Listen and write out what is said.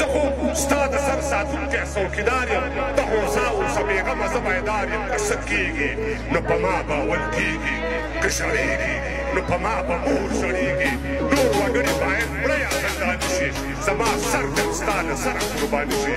زه خو ستا د سر ساتونکی څوکیدار یم ته هوسا اوسه بېغمه زه بیدار یم که څه کېږي نو په ما به اول کېږي که ژړېږي نو په ما به مور ژړېږي نور وګړي باید مړه یا زنداني شي زما سر تل ستا له سره قرباني شي